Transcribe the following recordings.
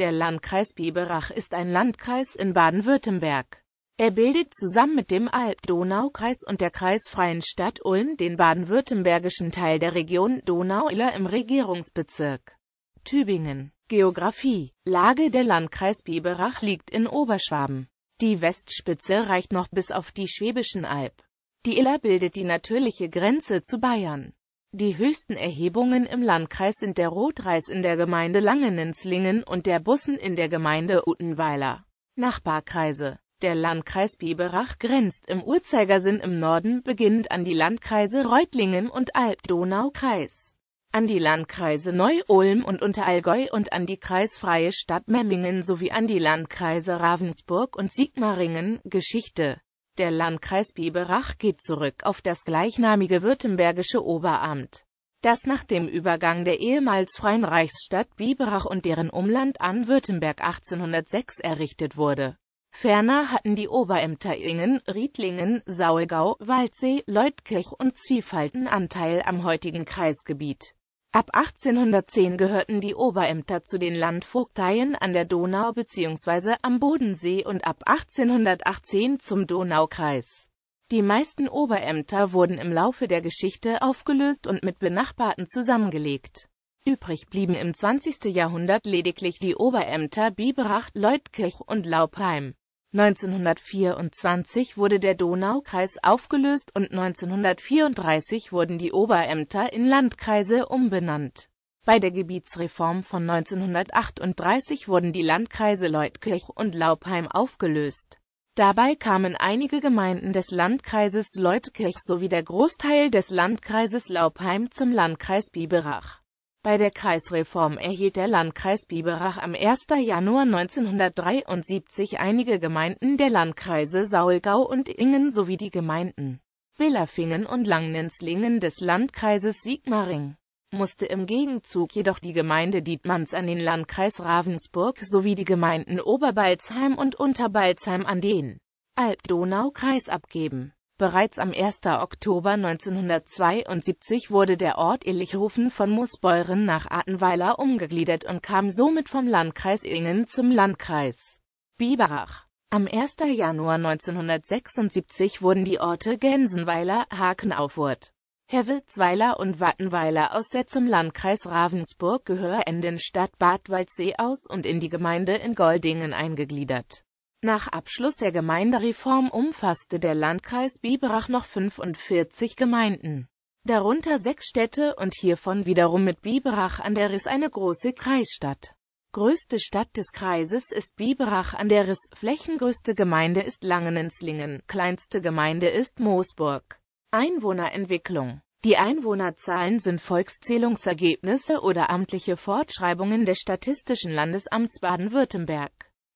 Der Landkreis Biberach ist ein Landkreis in Baden-Württemberg. Er bildet zusammen mit dem Alb-Donau-Kreis und der kreisfreien Stadt Ulm den baden-württembergischen Teil der Region Donau-Iller im Regierungsbezirk Tübingen. Geografie Lage Der Landkreis Biberach liegt in Oberschwaben. Die Westspitze reicht noch bis auf die Schwäbischen Alb. Die Iller bildet die natürliche Grenze zu Bayern. Die höchsten Erhebungen im Landkreis sind der Rotreis in der Gemeinde Langenenzlingen und der Bussen in der Gemeinde Uttenweiler. Nachbarkreise Der Landkreis Biberach grenzt im Uhrzeigersinn im Norden beginnend an die Landkreise Reutlingen und Alb-Donau-Kreis, an die Landkreise Neu-Ulm und Unterallgäu und an die kreisfreie Stadt Memmingen sowie an die Landkreise Ravensburg und Sigmaringen. Geschichte der Landkreis Biberach geht zurück auf das gleichnamige württembergische Oberamt, das nach dem Übergang der ehemals freien Reichsstadt Biberach und deren Umland an Württemberg 1806 errichtet wurde. Ferner hatten die Oberämter Ingen, Riedlingen, Saulgau, Waldsee, Leutkirch und Zwiefalten Anteil am heutigen Kreisgebiet Ab 1810 gehörten die Oberämter zu den Landvogteien an der Donau bzw. am Bodensee und ab 1818 zum Donaukreis. Die meisten Oberämter wurden im Laufe der Geschichte aufgelöst und mit benachbarten zusammengelegt. Übrig blieben im 20. Jahrhundert lediglich die Oberämter Biberach, Leutkirch und Laupheim 1924 wurde der Donaukreis aufgelöst und 1934 wurden die Oberämter in Landkreise umbenannt. Bei der Gebietsreform von 1938 wurden die Landkreise Leutkirch und Laupheim aufgelöst. Dabei kamen einige Gemeinden des Landkreises Leutkirch sowie der Großteil des Landkreises Laupheim zum Landkreis Biberach bei der Kreisreform erhielt der Landkreis Biberach am 1. Januar 1973 einige Gemeinden der Landkreise Saulgau und Ingen sowie die Gemeinden Villafingen und Langnenzlingen des Landkreises Sigmaring, musste im Gegenzug jedoch die Gemeinde Dietmanns an den Landkreis Ravensburg sowie die Gemeinden Oberbalzheim und Unterbalzheim an den Alb-Donau-Kreis abgeben Bereits am 1. Oktober 1972 wurde der Ort Illichhofen von Moosbeuren nach Artenweiler umgegliedert und kam somit vom Landkreis Ingen zum Landkreis Biberach. Am 1. Januar 1976 wurden die Orte Gänsenweiler, Hakenaufurt, Herwitzweiler und Wattenweiler aus der zum Landkreis Ravensburg gehörenden Stadt Bad Waldsee aus und in die Gemeinde in Goldingen eingegliedert nach Abschluss der Gemeindereform umfasste der Landkreis Biberach noch 45 Gemeinden, darunter sechs Städte und hiervon wiederum mit Biberach an der Riss eine große Kreisstadt. Größte Stadt des Kreises ist Biberach an der Riss, flächengrößte Gemeinde ist Langenenzlingen, kleinste Gemeinde ist Moosburg. Einwohnerentwicklung Die Einwohnerzahlen sind Volkszählungsergebnisse oder amtliche Fortschreibungen des Statistischen Landesamts Baden-Württemberg.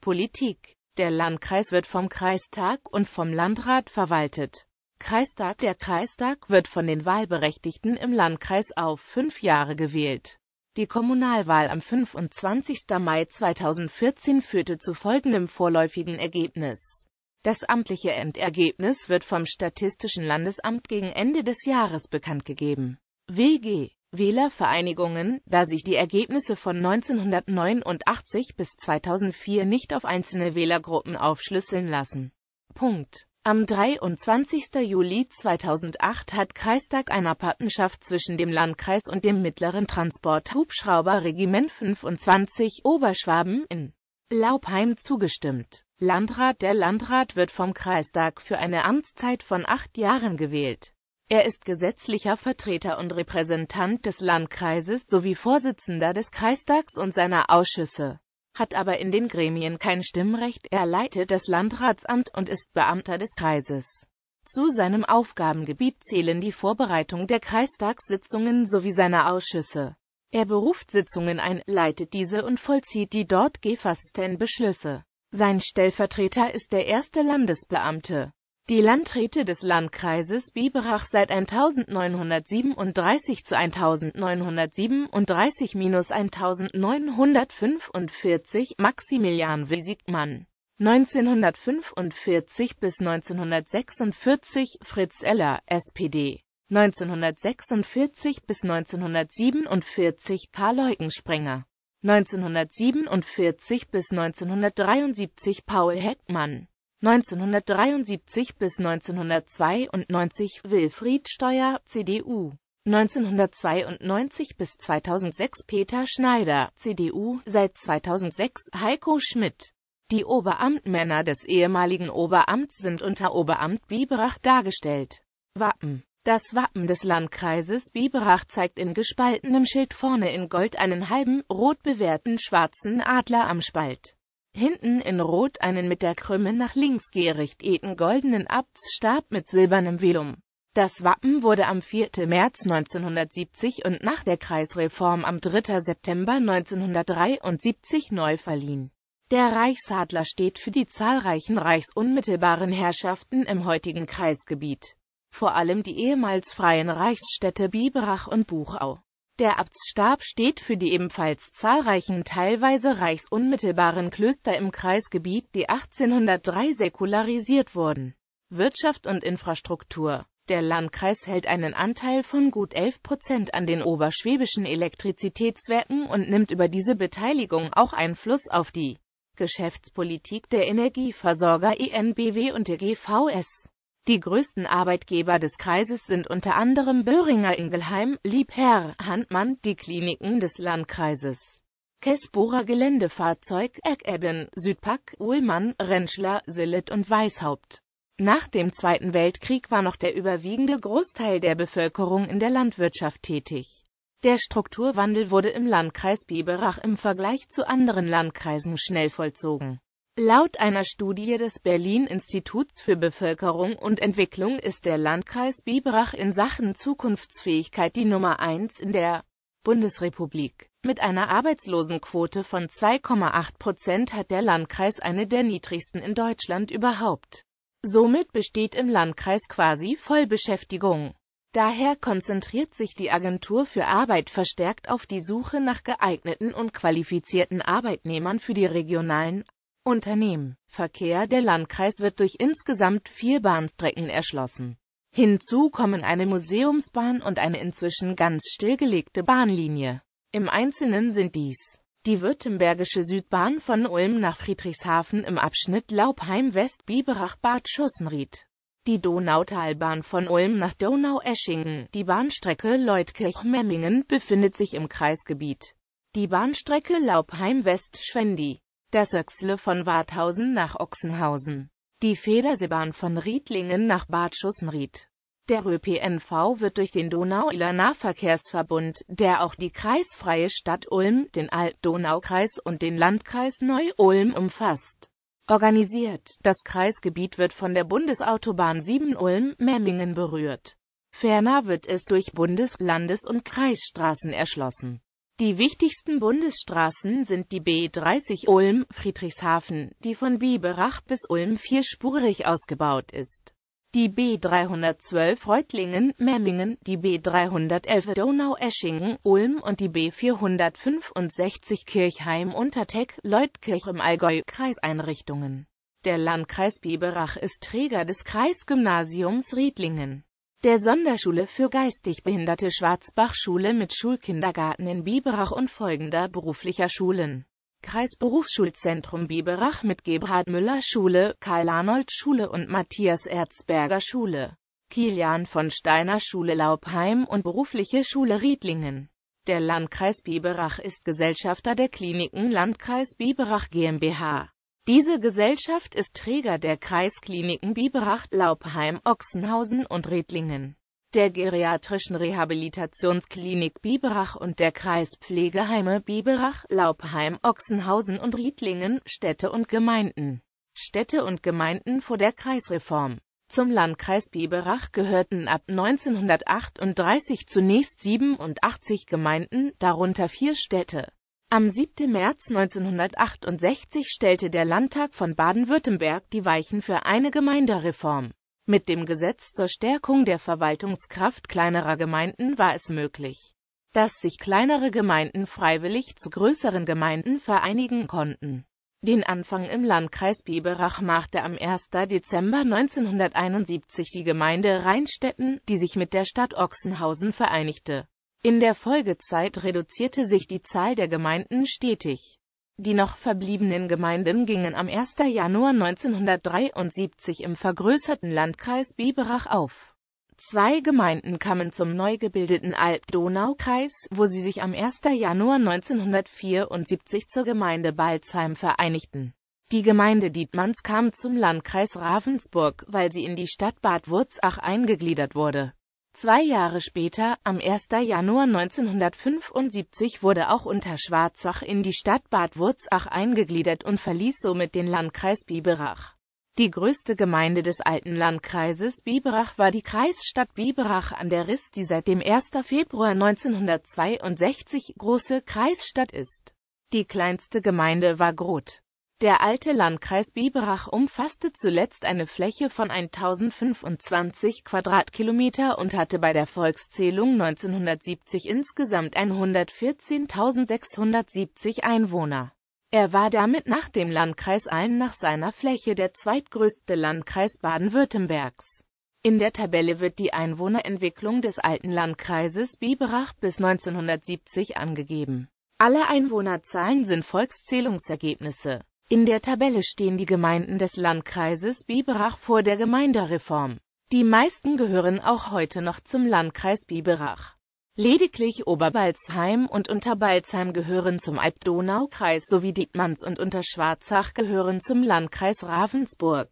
Politik der Landkreis wird vom Kreistag und vom Landrat verwaltet. Kreistag Der Kreistag wird von den Wahlberechtigten im Landkreis auf fünf Jahre gewählt. Die Kommunalwahl am 25. Mai 2014 führte zu folgendem vorläufigen Ergebnis. Das amtliche Endergebnis wird vom Statistischen Landesamt gegen Ende des Jahres bekanntgegeben. WG Wählervereinigungen, da sich die Ergebnisse von 1989 bis 2004 nicht auf einzelne Wählergruppen aufschlüsseln lassen. Punkt. Am 23. Juli 2008 hat Kreistag einer Patenschaft zwischen dem Landkreis und dem mittleren Transport-Hubschrauber-Regiment 25 Oberschwaben in Laupheim zugestimmt. Landrat Der Landrat wird vom Kreistag für eine Amtszeit von acht Jahren gewählt. Er ist gesetzlicher Vertreter und Repräsentant des Landkreises sowie Vorsitzender des Kreistags und seiner Ausschüsse, hat aber in den Gremien kein Stimmrecht, er leitet das Landratsamt und ist Beamter des Kreises. Zu seinem Aufgabengebiet zählen die Vorbereitung der Kreistagssitzungen sowie seiner Ausschüsse. Er beruft Sitzungen ein, leitet diese und vollzieht die dort gefassten Beschlüsse. Sein Stellvertreter ist der erste Landesbeamte. Die Landräte des Landkreises Biberach seit 1937 zu 1937 minus 1945 Maximilian Wiesigmann. 1945 bis 1946 Fritz Eller, SPD 1946 bis 1947 Karl Heukensprenger 1947 bis 1973 Paul Heckmann 1973 bis 1992 Wilfried Steuer, CDU 1992 bis 2006 Peter Schneider, CDU, seit 2006 Heiko Schmidt. Die Oberamtmänner des ehemaligen Oberamts sind unter Oberamt Biberach dargestellt. Wappen Das Wappen des Landkreises Biberach zeigt in gespaltenem Schild vorne in Gold einen halben, rot bewehrten schwarzen Adler am Spalt. Hinten in Rot einen mit der Krümme nach links gerichteten goldenen Abtsstab mit silbernem Velum. Das Wappen wurde am 4. März 1970 und nach der Kreisreform am 3. September 1973 neu verliehen. Der Reichsadler steht für die zahlreichen reichsunmittelbaren Herrschaften im heutigen Kreisgebiet. Vor allem die ehemals freien Reichsstädte Biberach und Buchau. Der Abtsstab steht für die ebenfalls zahlreichen teilweise reichsunmittelbaren Klöster im Kreisgebiet, die 1803 säkularisiert wurden. Wirtschaft und Infrastruktur der Landkreis hält einen Anteil von gut 11 Prozent an den oberschwäbischen Elektrizitätswerken und nimmt über diese Beteiligung auch Einfluss auf die Geschäftspolitik der Energieversorger ENBW und der GVS. Die größten Arbeitgeber des Kreises sind unter anderem Böhringer Ingelheim, Liebherr, Handmann, die Kliniken des Landkreises. Kessbohrer Geländefahrzeug, Eckebben, Südpack, Ullmann, Rentschler, Sillet und Weishaupt. Nach dem Zweiten Weltkrieg war noch der überwiegende Großteil der Bevölkerung in der Landwirtschaft tätig. Der Strukturwandel wurde im Landkreis Biberach im Vergleich zu anderen Landkreisen schnell vollzogen. Laut einer Studie des Berlin-Instituts für Bevölkerung und Entwicklung ist der Landkreis Biberach in Sachen Zukunftsfähigkeit die Nummer 1 in der Bundesrepublik. Mit einer Arbeitslosenquote von 2,8 Prozent hat der Landkreis eine der niedrigsten in Deutschland überhaupt. Somit besteht im Landkreis quasi Vollbeschäftigung. Daher konzentriert sich die Agentur für Arbeit verstärkt auf die Suche nach geeigneten und qualifizierten Arbeitnehmern für die regionalen Unternehmen. Verkehr Der Landkreis wird durch insgesamt vier Bahnstrecken erschlossen. Hinzu kommen eine Museumsbahn und eine inzwischen ganz stillgelegte Bahnlinie. Im Einzelnen sind dies die Württembergische Südbahn von Ulm nach Friedrichshafen im Abschnitt Laubheim-West-Biberach-Bad Schussenried. Die Donautalbahn von Ulm nach Donaueschingen. Die Bahnstrecke Leutkirch-Memmingen befindet sich im Kreisgebiet. Die Bahnstrecke Laubheim-West-Schwendi. Das Öxle von Warthausen nach Ochsenhausen. Die Federseebahn von Riedlingen nach Bad Schussenried. Der ÖPNV wird durch den Donau-Iller Nahverkehrsverbund, der auch die kreisfreie Stadt Ulm, den Alt-Donau-Kreis und den Landkreis Neu-Ulm umfasst, organisiert. Das Kreisgebiet wird von der Bundesautobahn 7 Ulm-Memmingen berührt. Ferner wird es durch Bundes-, Landes- und Kreisstraßen erschlossen. Die wichtigsten Bundesstraßen sind die B30 Ulm-Friedrichshafen, die von Biberach bis Ulm vierspurig ausgebaut ist die B312 Reutlingen, Memmingen, die B311 Donaueschingen, Ulm und die B465 Kirchheim-Unterteck, Leutkirch im Allgäu, Kreiseinrichtungen. Der Landkreis Biberach ist Träger des Kreisgymnasiums Riedlingen, der Sonderschule für geistig Behinderte Schwarzbach-Schule mit Schulkindergarten in Biberach und folgender beruflicher Schulen. Kreisberufsschulzentrum Biberach mit Gebhard Müller Schule, Karl-Arnold Schule und Matthias Erzberger Schule, Kilian von Steiner Schule Laubheim und Berufliche Schule Riedlingen. Der Landkreis Biberach ist Gesellschafter der Kliniken Landkreis Biberach GmbH. Diese Gesellschaft ist Träger der Kreiskliniken Biberach, Laubheim, Ochsenhausen und Riedlingen der Geriatrischen Rehabilitationsklinik Biberach und der Kreispflegeheime Biberach, Laubheim, Ochsenhausen und Riedlingen, Städte und Gemeinden. Städte und Gemeinden vor der Kreisreform. Zum Landkreis Biberach gehörten ab 1938 zunächst 87 Gemeinden, darunter vier Städte. Am 7. März 1968 stellte der Landtag von Baden-Württemberg die Weichen für eine Gemeindereform. Mit dem Gesetz zur Stärkung der Verwaltungskraft kleinerer Gemeinden war es möglich, dass sich kleinere Gemeinden freiwillig zu größeren Gemeinden vereinigen konnten. Den Anfang im Landkreis Biberach machte am 1. Dezember 1971 die Gemeinde Rheinstetten, die sich mit der Stadt Ochsenhausen vereinigte. In der Folgezeit reduzierte sich die Zahl der Gemeinden stetig. Die noch verbliebenen Gemeinden gingen am 1. Januar 1973 im vergrößerten Landkreis Biberach auf. Zwei Gemeinden kamen zum neu gebildeten Alb-Donau-Kreis, wo sie sich am 1. Januar 1974 zur Gemeinde Balzheim vereinigten. Die Gemeinde Dietmanns kam zum Landkreis Ravensburg, weil sie in die Stadt Bad Wurzach eingegliedert wurde. Zwei Jahre später, am 1. Januar 1975 wurde auch Unterschwarzach in die Stadt Bad Wurzach eingegliedert und verließ somit den Landkreis Biberach. Die größte Gemeinde des alten Landkreises Biberach war die Kreisstadt Biberach an der Riss, die seit dem 1. Februar 1962 große Kreisstadt ist. Die kleinste Gemeinde war Groth. Der alte Landkreis Biberach umfasste zuletzt eine Fläche von 1025 Quadratkilometer und hatte bei der Volkszählung 1970 insgesamt 114.670 Einwohner. Er war damit nach dem Landkreis Aalen nach seiner Fläche der zweitgrößte Landkreis Baden-Württembergs. In der Tabelle wird die Einwohnerentwicklung des alten Landkreises Biberach bis 1970 angegeben. Alle Einwohnerzahlen sind Volkszählungsergebnisse. In der Tabelle stehen die Gemeinden des Landkreises Biberach vor der Gemeindereform. Die meisten gehören auch heute noch zum Landkreis Biberach. Lediglich Oberbalzheim und Unterbalzheim gehören zum Alb-Donau-Kreis sowie Dietmanns und Unterschwarzach gehören zum Landkreis Ravensburg.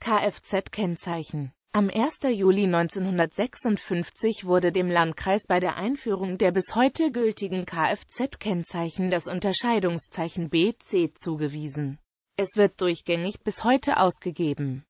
Kfz-Kennzeichen am 1. Juli 1956 wurde dem Landkreis bei der Einführung der bis heute gültigen Kfz-Kennzeichen das Unterscheidungszeichen BC zugewiesen. Es wird durchgängig bis heute ausgegeben